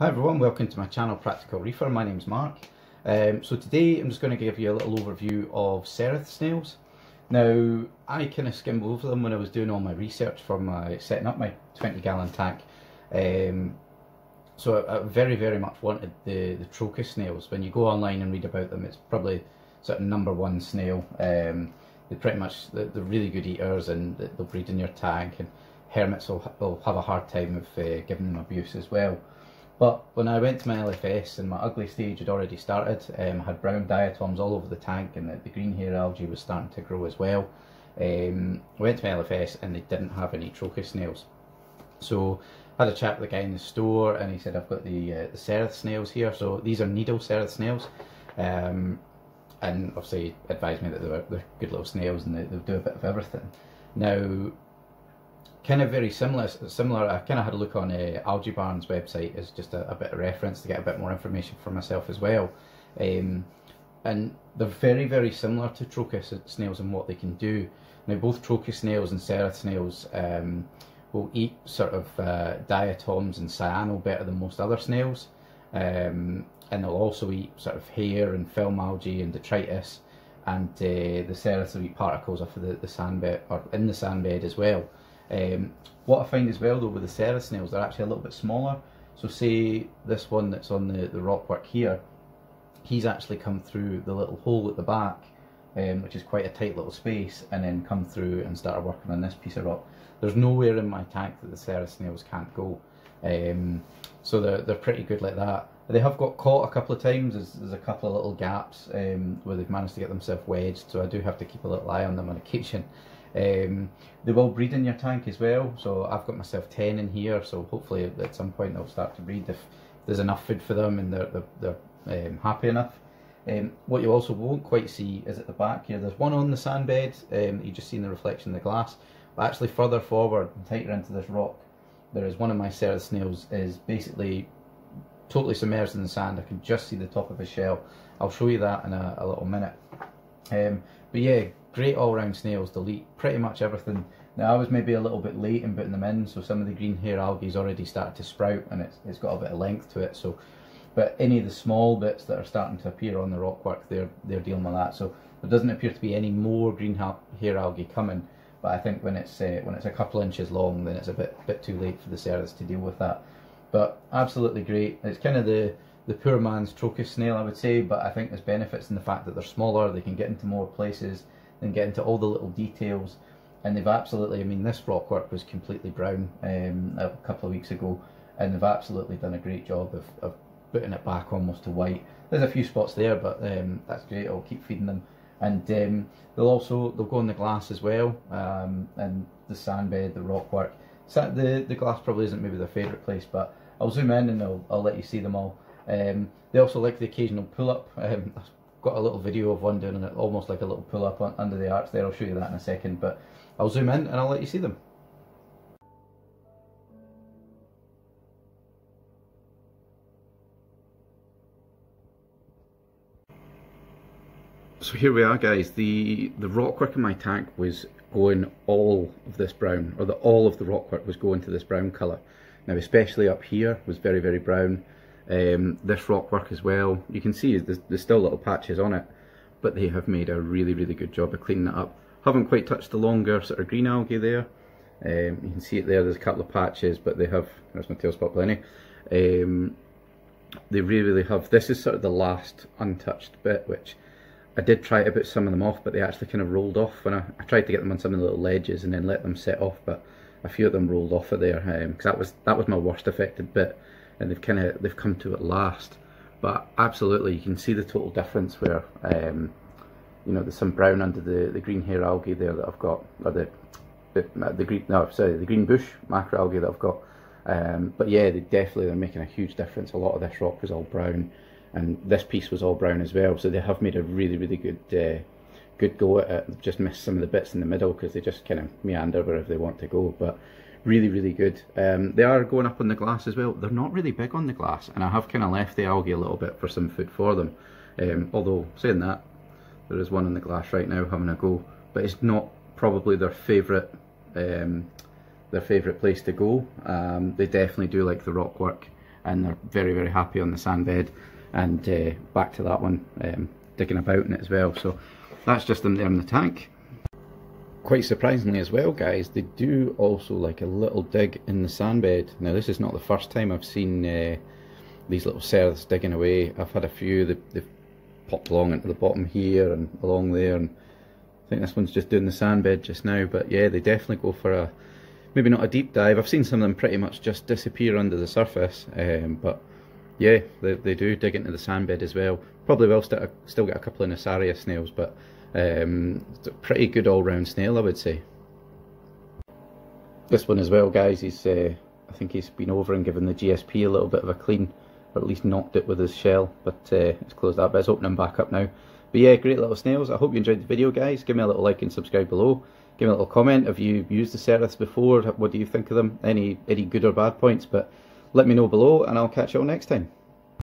Hi everyone, welcome to my channel Practical Reefer. My name's Mark. Um, so today I'm just going to give you a little overview of cerith snails. Now I kind of skimmed over them when I was doing all my research for my setting up my 20 gallon tank. Um, so I, I, very very much wanted the, the trochus snails. When you go online and read about them it's probably sort of number one snail. Um, they're pretty much they're, they're really good eaters and they'll breed in your tank and hermits will, will have a hard time of uh, giving them abuse as well. But when I went to my LFS and my ugly stage had already started, um, I had brown diatoms all over the tank and the, the green hair algae was starting to grow as well. Um, I went to my LFS and they didn't have any trochus snails. So I had a chat with the guy in the store and he said I've got the, uh, the cerith snails here. So these are needle cerith snails. Um, and obviously advised me that they were, they're good little snails and they, they do a bit of everything. Now kind of very similar. Similar. I kind of had a look on uh, Barn's website as just a, a, bit of reference to get a bit more information for myself as well. Um, and they're very, very similar to trochus snails and what they can do. Now, both trochus snails and cerith snails um, will eat sort of uh, diatoms and cyano better than most other snails. Um, and they'll also eat sort of hair and film algae and detritus. And uh, the ceriths will eat particles off of the, the sand bed or in the sand bed as well. Um, what I find as well though with the cerith snails, they're actually a little bit smaller. So say this one that's on the, the rock work here, he's actually come through the little hole at the back, um, which is quite a tight little space, and then come through and started working on this piece of rock. There's nowhere in my tank that the cerith snails can't go. Um, so they're, they're pretty good like that. They have got caught a couple of times, there's, there's a couple of little gaps um, where they've managed to get themselves wedged, so I do have to keep a little eye on them on occasion. Um, they will breed in your tank as well, so I've got myself 10 in here, so hopefully at some point they'll start to breed if there's enough food for them and they're, they're, they're um, happy enough. Um, what you also won't quite see is at the back here, there's one on the sand bed, um, you just see in the reflection in the glass, but actually further forward tighter into this rock, there is one of my cerith snails is basically totally submerged in the sand, I can just see the top of his shell. I'll show you that in a, a little minute. Um, but yeah, great all-round snails, eat pretty much everything. Now I was maybe a little bit late in putting them in, so some of the green hair algae already started to sprout and it's, it's got a bit of length to it. So, But any of the small bits that are starting to appear on the rockwork, they're, they're dealing with that. So there doesn't appear to be any more green hair algae coming, but I think when it's uh, when it's a couple inches long, then it's a bit bit too late for the ceriths to deal with that. But absolutely great. It's kind of the the poor man's trochus snail, I would say, but I think there's benefits in the fact that they're smaller, they can get into more places, and get into all the little details. And they've absolutely, I mean, this rockwork was completely brown um, a couple of weeks ago, and they've absolutely done a great job of, of putting it back almost to white. There's a few spots there, but um, that's great. I'll keep feeding them, and um, they'll also they'll go in the glass as well, um, and the sand bed, the rockwork. So the the glass probably isn't maybe their favourite place, but I'll zoom in and I'll, I'll let you see them all. Um, they also like the occasional pull up. Um, got a little video of one doing it almost like a little pull up under the arch there. I'll show you that in a second, but I'll zoom in and I'll let you see them. So here we are guys, the, the rockwork in my tank was going all of this brown, or the all of the rockwork was going to this brown colour. Now especially up here was very very brown, um, this rockwork as well, you can see there's, there's still little patches on it, but they have made a really, really good job of cleaning it up. Haven't quite touched the longer sort of green algae there. Um, you can see it there, there's a couple of patches, but they have, there's my tail spot blenny. Um, they really, really have, this is sort of the last untouched bit, which I did try to put some of them off, but they actually kind of rolled off when I, I tried to get them on some of the little ledges and then let them set off, but a few of them rolled off of there, because um, that was that was my worst affected bit and they've kind of they've come to it last. But absolutely, you can see the total difference where um, you know there's some brown under the the green hair algae there that I've got, or the the, the green no sorry the green bush macroalgae that I've got. Um, but yeah, they definitely they're making a huge difference. A lot of this rock was all brown, and this piece was all brown as well. So they have made a really really good uh, good go at it. They've just missed some of the bits in the middle because they just kind of meander wherever they want to go. But really, really good. Um, they are going up on the glass as well. They're not really big on the glass, and I have kind of left the algae a little bit for some food for them. Um, although, saying that, there is one in the glass right now having a go, but it's not probably their favourite um, their favourite place to go. Um, they definitely do like the rock work, and they're very very happy on the sand bed and uh, back to that one um, digging about in it as well so that's just them there in the tank quite surprisingly as well guys they do also like a little dig in the sand bed now this is not the first time I've seen uh, these little cerths digging away. I've had a few they've, they've popped along into the bottom here and along there and I think this one's just doing the sand bed just now but yeah they definitely go for a maybe not a deep dive. I've seen some of them pretty much just disappear under the surface um, but yeah they, they do dig into the sand bed as well. Probably will still, still get a couple of Nassarius snails but um, pretty good all-round snail I would say this one as well guys he's uh, I think he's been over and given the GSP a little bit of a clean or at least knocked it with his shell but uh, it's closed that but it's opening back up now but yeah, great little snails. I hope you enjoyed the video, guys. Give me a little like and subscribe below. Give me a little comment. Have you used the Ceriths before? What do you think of them? Any any good or bad points? But let me know below, and I'll catch you all next time.